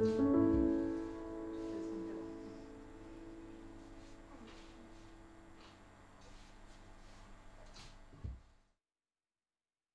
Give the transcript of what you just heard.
You